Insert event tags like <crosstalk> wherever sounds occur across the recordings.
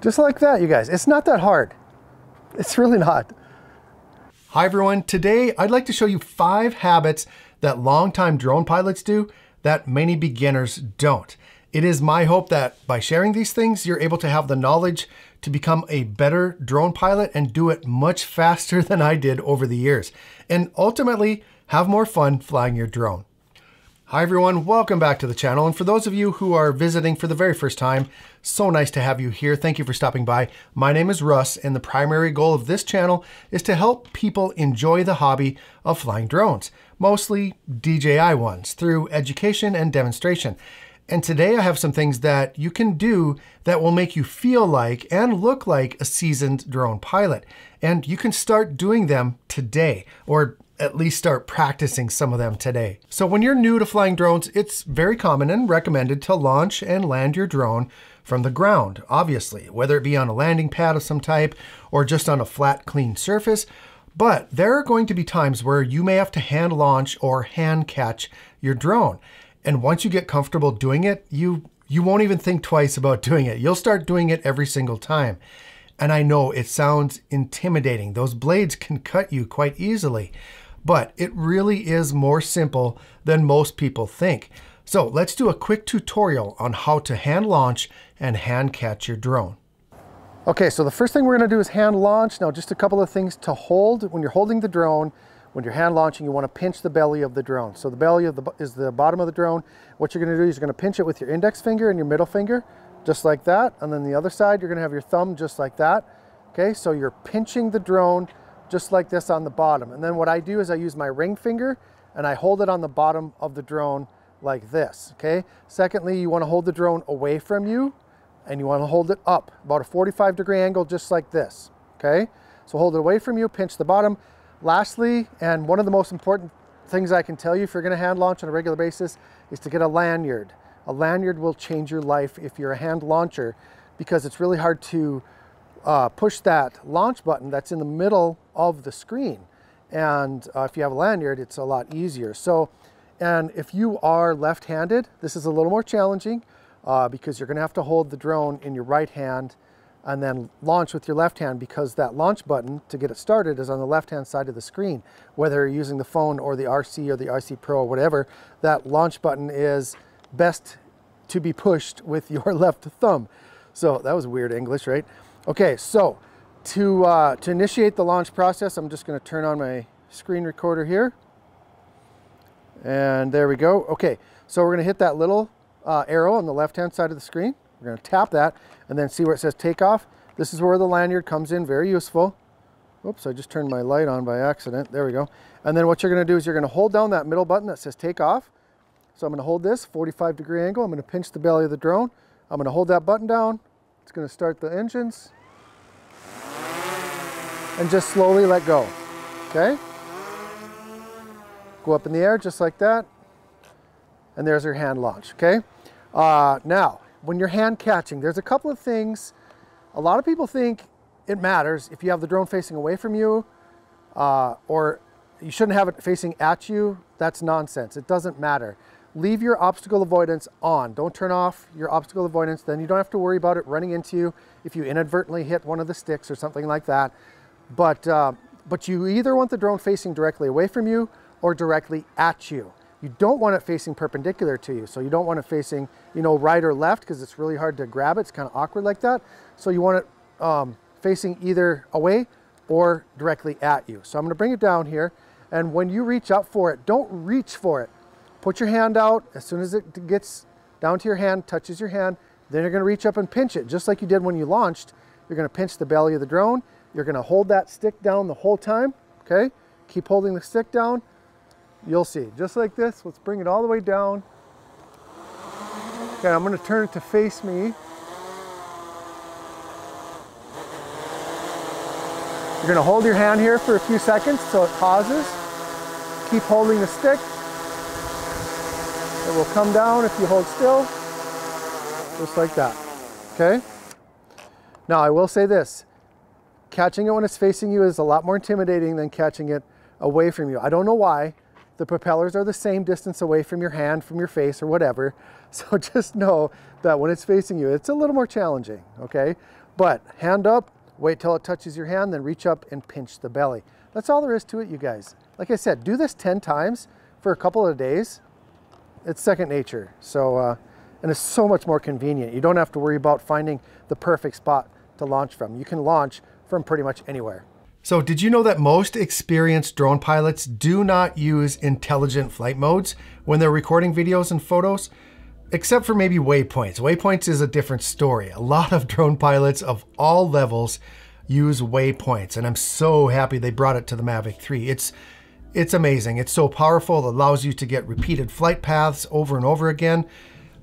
Just like that, you guys. It's not that hard. It's really not. Hi everyone. Today I'd like to show you five habits that longtime drone pilots do that many beginners don't. It is my hope that by sharing these things, you're able to have the knowledge to become a better drone pilot and do it much faster <laughs> than I did over the years. And ultimately, have more fun flying your drone. Hi everyone, welcome back to the channel. And for those of you who are visiting for the very first time, so nice to have you here. Thank you for stopping by. My name is Russ, and the primary goal of this channel is to help people enjoy the hobby of flying drones, mostly DJI ones, through education and demonstration. And today I have some things that you can do that will make you feel like and look like a seasoned drone pilot. And you can start doing them today, or at least start practicing some of them today. So when you're new to flying drones, it's very common and recommended to launch and land your drone from the ground, obviously, whether it be on a landing pad of some type or just on a flat, clean surface. But there are going to be times where you may have to hand launch or hand catch your drone. And once you get comfortable doing it, you you won't even think twice about <laughs> doing it. You'll start doing it every single time. And I know it sounds intimidating. Those blades can cut you quite easily but it really is more simple than most people think. So let's do a quick tutorial on how to hand launch and hand catch your drone. Okay, so the first thing we're gonna do is hand launch. Now just a couple of things to hold. When you're holding the drone, when you're hand launching, you wanna pinch the belly of the drone. So the belly of the, is the bottom of the drone. What you're gonna do is you're gonna pinch it with your index finger and your middle finger, just like that. And then the other side, you're gonna have your thumb just like that. Okay, so you're pinching the drone just like this on the bottom. And then what I do is I use my ring finger and I hold it on the bottom of the drone like this, okay? Secondly, you wanna hold the drone away from you and you wanna hold it up, about a 45 degree angle, just like this, okay? So hold it away from you, pinch the bottom. Lastly, and one of the most important things I can tell you if you're gonna hand launch on a regular basis is to get a lanyard. A lanyard will change your life if you're a hand launcher because it's really hard to uh, push that launch button that's in the middle of the screen. And uh, if you have a lanyard, it's a lot easier. So, and if you are left-handed, this is a little more challenging uh, because you're gonna have to hold the drone in your right hand and then launch with your left hand because that launch button to get it started is on the left-hand side of the screen. Whether you're using the phone or the RC or the RC Pro or whatever, that launch button is best to be pushed with <laughs> your left thumb. So that was weird English, right? Okay, so to, uh, to initiate the launch process, I'm just gonna turn on my screen recorder here. And there we go. Okay, so we're gonna hit that little uh, arrow on the left-hand side of the screen. We're gonna tap that and then see where it says takeoff. This is where the lanyard comes in, very useful. Oops, I just turned my light on by accident. There we go. And then what you're gonna do is you're gonna hold down that middle button that says take off. So I'm gonna hold this 45 degree angle. I'm gonna pinch the belly of the drone. I'm gonna hold that button down. It's gonna start the engines and just slowly let go, okay? Go up in the air just like that, and there's your hand launch, okay? Uh, now, when you're hand catching, there's a couple of things. A lot of people think it matters if you have the drone facing away from you uh, or you shouldn't have it facing at you. That's nonsense. It doesn't matter. Leave your obstacle avoidance on. Don't turn off your obstacle avoidance. Then you don't have to worry about it running into you if you inadvertently hit one of the sticks or something like that. But, uh, but you either want the drone facing directly away from you or directly at you. You don't want it facing perpendicular to you. So you don't want it facing, you know, right or left because it's really hard to grab it. It's kind of awkward like that. So you want it um, facing either away or directly at you. So I'm gonna bring it down here. And when you reach up for it, don't reach for it. Put your hand out. As soon as it gets down to your hand, touches your hand, then you're gonna reach up and pinch it, just like you did when you launched. You're gonna pinch the belly of the drone you're gonna hold that stick down the whole time, okay? Keep holding the stick down. You'll see, just like this. Let's bring it all the way down. Okay, I'm gonna turn it to face me. You're gonna hold your hand here for a few seconds so it pauses. Keep holding the stick. It will come down if you hold still, just like that, okay? Now I will say this, catching it when it's facing you is a lot more intimidating than catching it away from you. I don't know why. The propellers are the same distance away from your hand, from your face, or whatever. <laughs> So just know that when it's facing you, it's a little more challenging, okay? But hand up, wait till it touches your hand, then reach up and pinch the belly. That's all there is to it, you guys. Like I said, do this 10 times for a couple of days. It's second nature. So, uh, and it's so much more convenient. You don't have to worry about finding the perfect spot to launch from. You can launch from pretty much anywhere. So did you know that most experienced drone pilots do not use intelligent flight modes when they're recording videos and photos? Except for maybe waypoints. Waypoints is a different story. A lot of <laughs> drone pilots of all levels use waypoints, and I'm so happy they brought it to the Mavic 3. It's it's amazing. It's so powerful. It allows you to get repeated flight paths over and over again.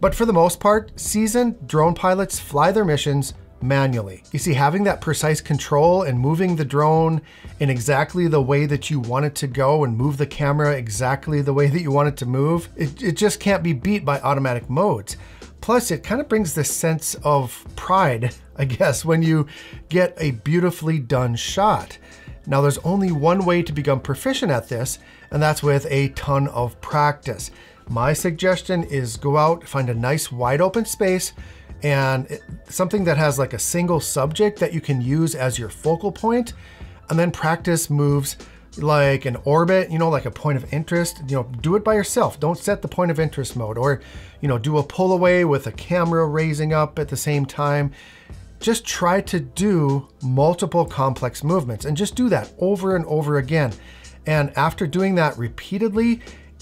But for the most part, seasoned drone pilots fly their missions manually. You see, having that precise control and moving the drone in exactly the way that you want it to go and move the camera exactly the way that you want it to move, it, it just can't be beat by automatic modes. Plus, it kind of brings this sense of pride, <laughs> I guess, when you get a beautifully done shot. Now, there's only one way to become proficient at this, and that's with a ton of practice. My suggestion is go out, find a nice wide open space, and it, something that has like a single subject that you can use as your focal point, and then practice moves like an orbit, you know, like a point of interest, you know, do it by yourself. Don't set the point of interest mode or, you know, do a pull away with a camera raising up at the same time. Just try to do multiple complex movements and just do that over and over again. And after doing that repeatedly,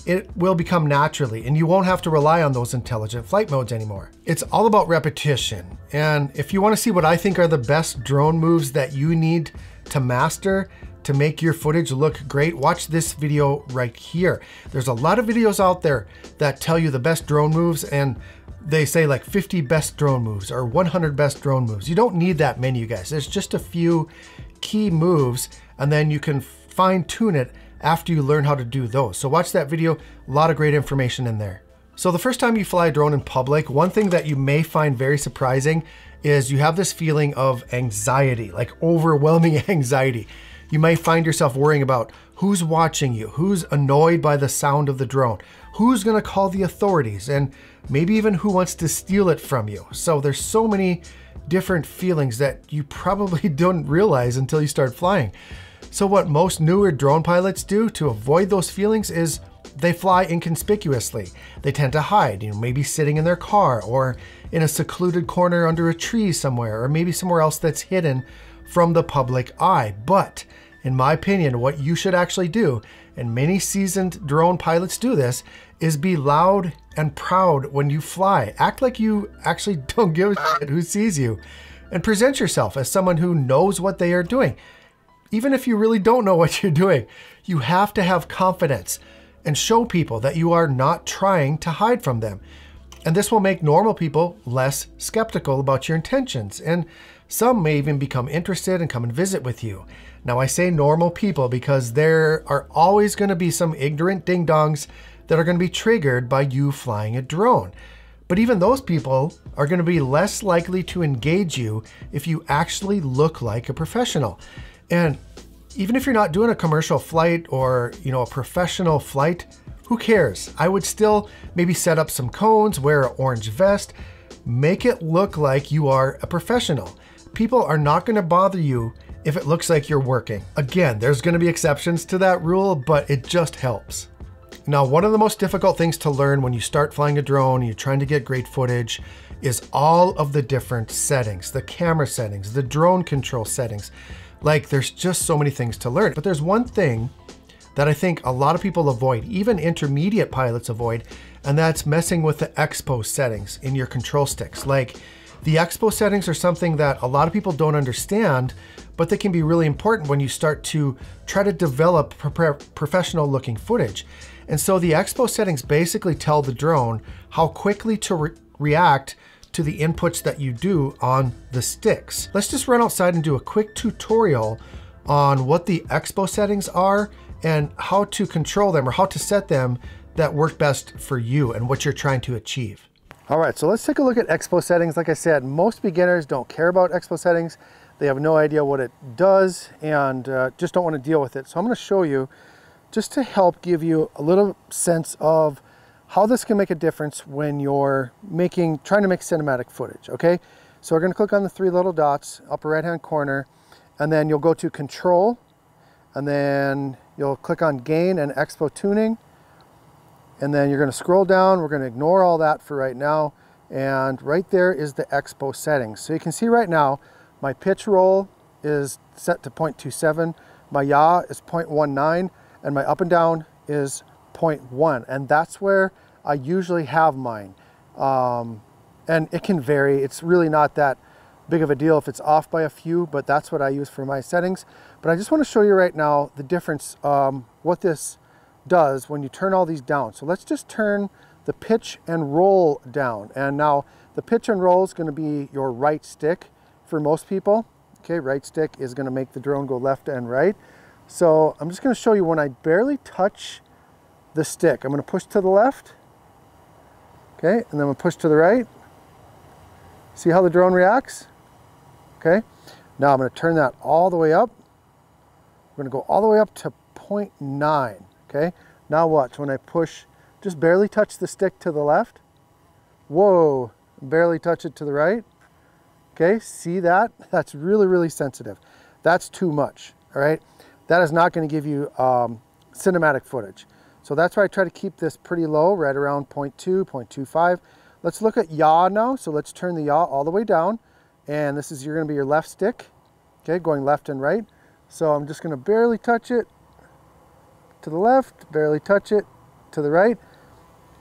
it will become naturally and you won't have to rely on those intelligent flight modes anymore. It's all about repetition. And if you wanna see what I think are the best drone moves that you need to master to make your footage look great, watch this video right here. There's a lot of videos out there that tell you the best drone moves and they say like 50 best drone moves or 100 best drone moves. You don't need that many, you guys. There's just a few key moves and then you can fine tune it after you learn how to do those. So watch that video, a lot of great information in there. So the first time you fly a drone in public, one thing that you may find very surprising is you have this feeling of anxiety, like overwhelming <laughs> anxiety. You may find yourself worrying about who's watching you, who's annoyed by the sound of the drone, who's gonna call the authorities, and maybe even who wants to steal it from you. So there's so many different feelings that you <laughs> probably don't realize until you start flying. So what most newer drone pilots do to avoid those feelings is they fly inconspicuously. They tend to hide, you know, maybe sitting in their car or in a secluded corner under a tree somewhere, or maybe somewhere else that's hidden from the public eye. But in my opinion, what you should actually do, and many seasoned drone pilots do this, is be loud and proud when you fly. Act like you actually <laughs> don't give a shit who sees you, and present yourself as someone who knows what they are doing even if you really don't know what you're doing. You have to have confidence and show people that you are not trying to hide from them. And this will make normal people less skeptical about your intentions. And some may even become interested and come and visit with you. Now, I say normal people because there are always going to be some ignorant ding dongs that are going to be triggered by you flying a drone. But even those people are going to be less likely to engage you if you actually look like a professional. And even if you're not doing a commercial flight or, you know, a professional flight, who cares? I would still maybe set up some cones, wear an orange vest, make it look like you are a professional. People are not gonna bother you if it looks like you're working. Again, there's gonna be exceptions to that rule, but it just helps. Now, one of the most difficult things to learn when you start flying a drone you're trying to get great footage is all of the different settings, the camera settings, the drone control settings. Like there's just so many things to learn. But there's one thing that I think a lot of people avoid, even intermediate pilots avoid, and that's messing with the expo settings in your control sticks. Like the expo settings are something that a lot of people don't understand, but they can be really important when you start to try to develop professional looking footage. And so the expo settings basically tell the drone how quickly to re react to the inputs that you do on the sticks. Let's just run outside and do a quick tutorial on what the expo settings are and how to control them or how to set them that work best for you and what you're trying to achieve. All right, so let's take a look at expo settings. Like I said, most beginners don't care about expo settings. They have no idea what it does and uh, just don't want to deal with it. So I'm going to show you just to help give you a little sense of how this can make a difference when you're making, trying to make cinematic footage, okay? So we're going to click on the three little dots, upper right hand corner, and then you'll go to control, and then you'll click on gain and expo tuning, and then you're going to scroll down. We're going to ignore all that for right now. And right there is the expo settings. So you can see right now, my pitch roll is set to 0.27, my yaw is 0.19, and my up and down is 0.1. And that's where I usually have mine. Um, and it can vary. It's really not that big of a deal if it's off by a few, but that's what I use for my settings. But I just want to show you right now the difference, um, what this does when you turn all these down. So let's just turn the pitch and roll down. And now the pitch and roll is going to be your right stick for most people. Okay, right stick is going to make the drone go left and right. So I'm just going to show you when I barely touch the stick. I'm going to push to the left. Okay, and then I'm going to push to the right. See how the drone reacts? Okay, now I'm going to turn that all the way up. I'm going to go all the way up to 0.9. Okay, now watch when I push, just barely touch the stick to the left. Whoa, barely touch it to the right. Okay, see that? <laughs> That's really, really sensitive. That's too much, all right? That is not gonna give you um, cinematic footage. So that's why I try to keep this pretty low, right around 0.2, 0.25. Let's look at yaw now. So let's turn the yaw all the way down. And this is you're gonna be your left stick, okay, going left and right. So I'm just gonna barely touch it to the left, barely touch it to the right.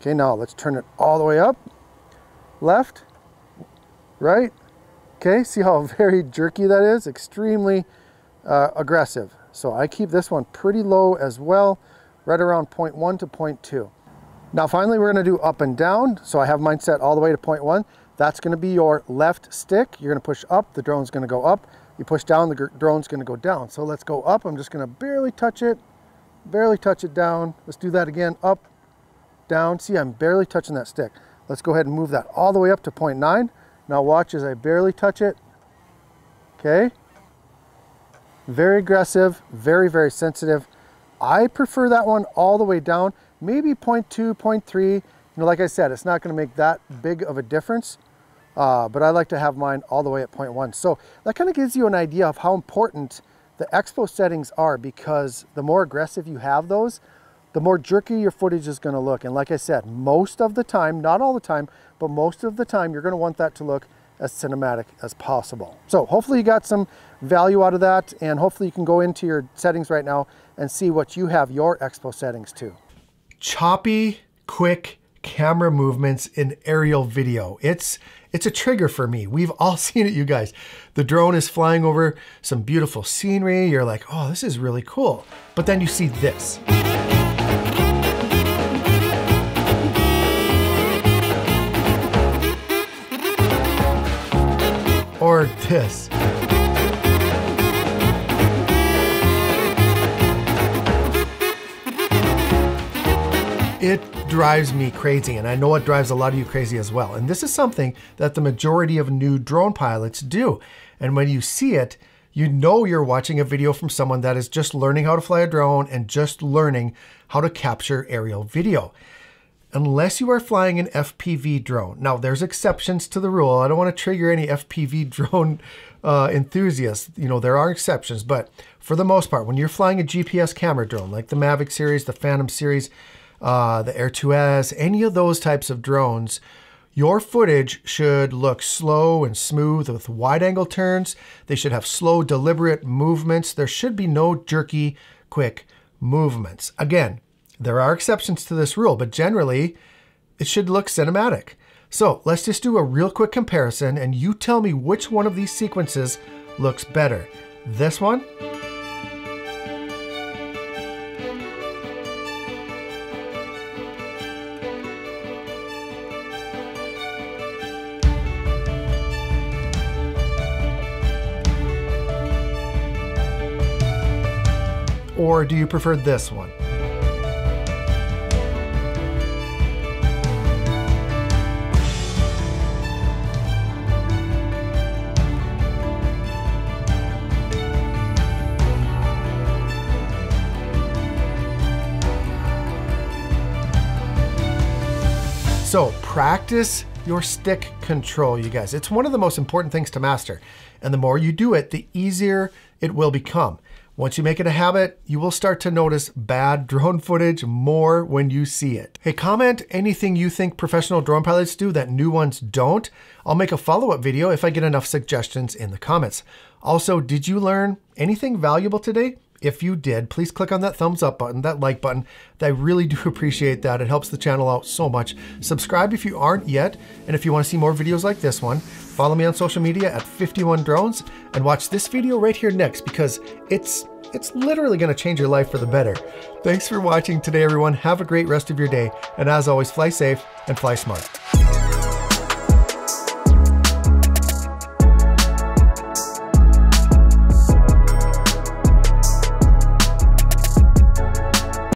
Okay, now let's turn it all the way up. Left, right. Okay, see how <laughs> very jerky that is? Extremely uh, aggressive. So I keep this one pretty low as well, right around 0.1 to 0.2. Now finally we're gonna do up and down. So I have mine set all the way to 0.1. That's gonna be your left stick. You're gonna push up, the drone's gonna go up. You push down, the drone's gonna go down. So let's go up. I'm just gonna barely touch it, barely touch it down. Let's do that again, up, down. See, I'm barely touching that stick. Let's go ahead and move that all the way up to 0.9. Now watch as I barely touch it. Okay. Very aggressive, very, very sensitive. I prefer that one all the way down, maybe 0.2, 0.3. You know, like I said, it's not gonna make that big of a difference, uh, but I like to have mine all the way at 0.1. So that kind of gives you an idea of how important the expo settings are because the more aggressive you have those, the more jerky your footage is gonna look. And like I said, most of the time, not all the time, but most of the time, you're gonna want that to look as cinematic as possible. So hopefully you got some value out of that and hopefully you can go into your settings right now and see what you have your expo settings to. Choppy, quick camera movements in aerial video. It's it's a trigger for me. We've all <laughs> seen it, you guys. The drone is flying over some beautiful scenery. You're like, oh, this is really cool. But then you see this. Or this. It drives me crazy, and I know it drives a lot of you crazy as well. And this is something that the majority of new drone pilots do. And when you see it, you know you're watching a video from someone that is just learning how to fly a drone and just learning how to capture aerial video. Unless you are flying an FPV drone. Now, there's exceptions to the rule. I don't want to trigger any FPV <laughs> drone uh, enthusiasts. You know, there are exceptions, but for the most part, when you're flying a GPS camera drone, like the Mavic series, the Phantom series, uh, the Air 2S, any of those types of drones, your footage should look slow and smooth with wide angle turns. They should have slow, deliberate movements. There should be no jerky, quick movements. Again, there are exceptions to this rule, but generally it should look cinematic. So let's just do a real quick comparison and you tell me which one of these sequences looks better. This one or do you prefer this one? So practice your stick control, you guys. It's one of the most important things to master. And the more you do it, the easier it will become. Once you make it a habit, you will start to notice bad drone footage more when you see it. Hey, comment anything you think professional drone pilots do that new ones don't. I'll make a follow-up video if I get enough suggestions in the comments. Also, did you learn anything valuable today? If you did, please click on that thumbs up button, that like button. I really do <laughs> appreciate that. It helps the channel out so much. Subscribe if you aren't yet. And if you want to see more videos like this one, follow me on social media at 51 Drones and watch this video right here next because it's it's literally going to change your life for the better. Thanks for watching today, everyone. Have a great rest of your day. And as always, fly safe and fly smart.